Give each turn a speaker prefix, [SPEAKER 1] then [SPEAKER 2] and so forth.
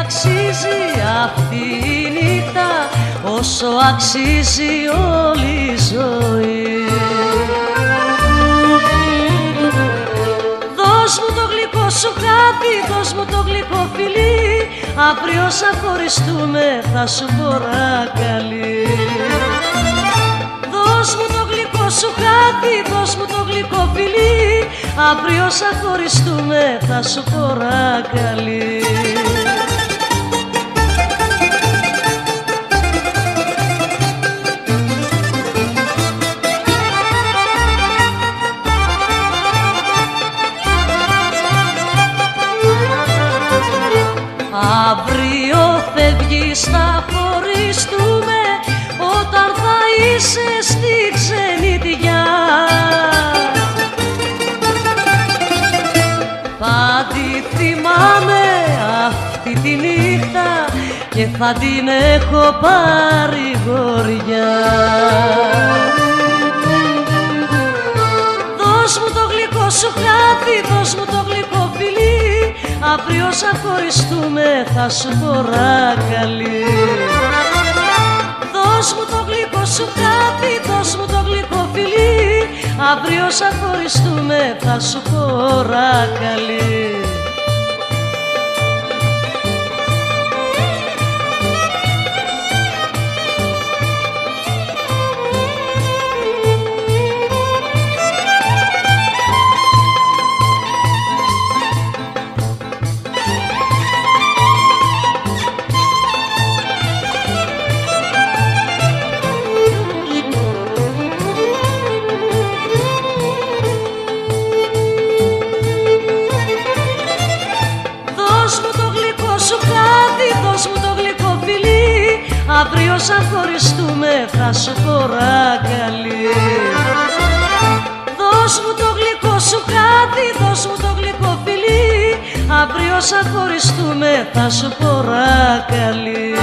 [SPEAKER 1] αξίζει αυτή η νύχτα όσο αξίζει όλη η ζωή. Δώσ' μου το γλυκό σου κάτι, δώσ' μου το γλυκό φιλί αύριο χωριστούμε θα σου φορά καλή. Δώσ' μου το γλυκό σου κάτι, δώσ' μου το γλυκό φιλί αύριο χωριστούμε θα σου φορά καλή. Αύριο φεύγεις θα χωριστούμε όταν θα είσαι στη ξενιτιά. Θα τη θυμάμαι αυτή τη νύχτα και θα την έχω πάρει γοριά. Δώσ' μου το γλυκό σου χάδι, δώσ' μου το γλυκό φιλί Αύριο σαν χωριστούμε θα σου καλή Δώσ' μου το γλυκό σου κάτι, δώσ' μου το γλυκό φιλί. Αύριο σαν χωριστούμε θα σου καλή Αύριο σαν χωριστούμε θα σου καλή Δώσ' μου το γλυκό σου κάτι, δώσ' μου το γλυκό φιλί. Αύριο σαν χωριστούμε θα σου καλή